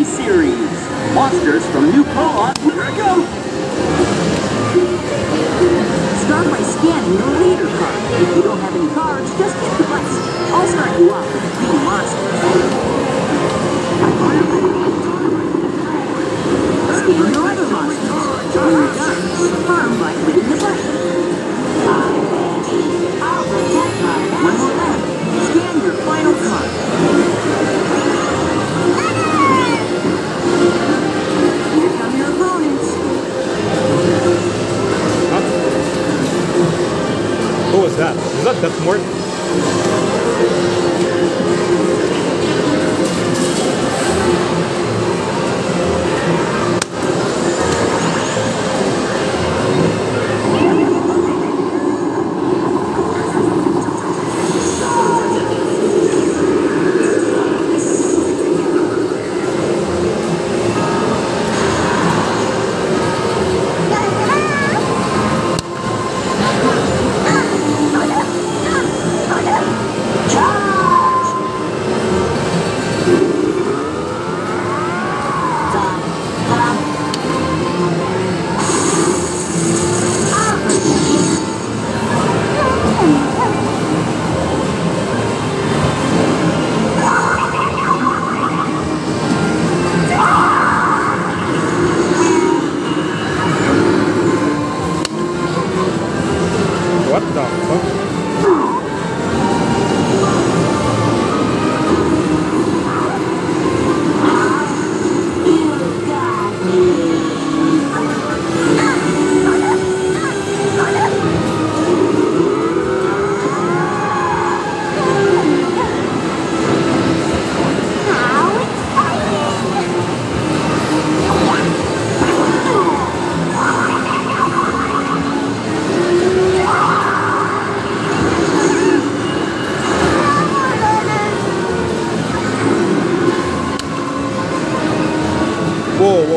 mini-series. Monsters from New Prologue. That? Is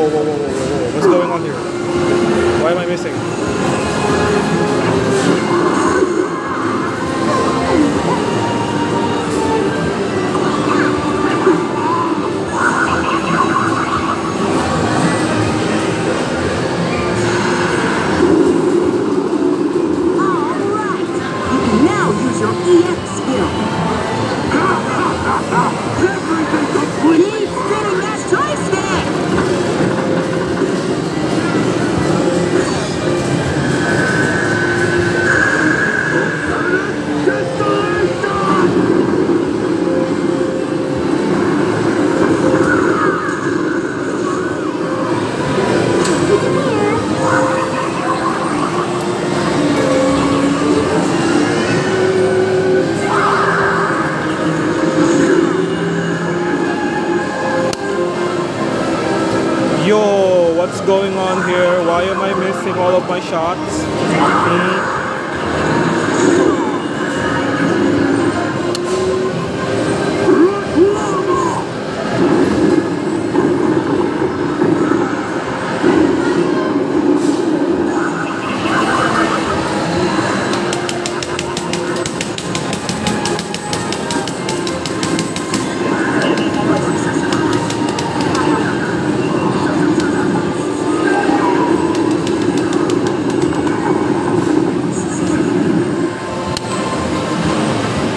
Whoa, whoa, whoa, whoa. What's going on here? Why am I missing? Alright! You I all of my shots? Hmm?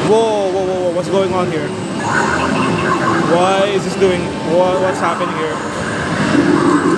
Whoa, whoa, whoa, whoa, what's going on here? Why is this doing, what, what's happening here?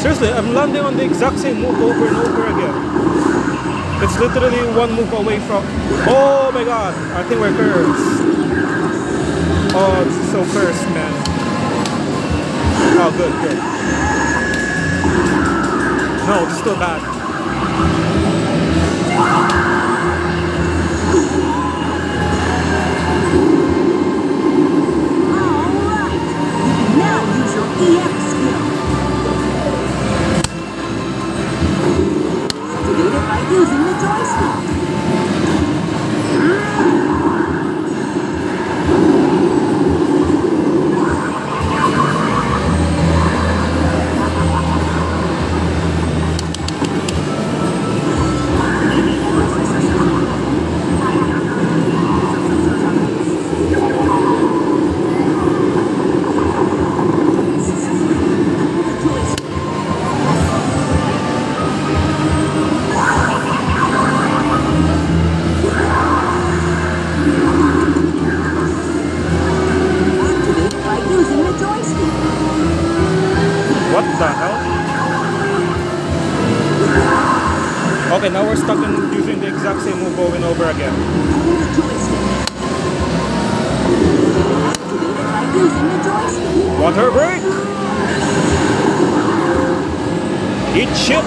Seriously, I'm landing on the exact same move over and over again. It's literally one move away from... Oh my god, I think we're cursed. Oh, this is so cursed, man. Oh, good, good. No, it's still bad. All right. Now use your EX Okay, now we're stuck in using the exact same move over and over again. Water break! Eat chip.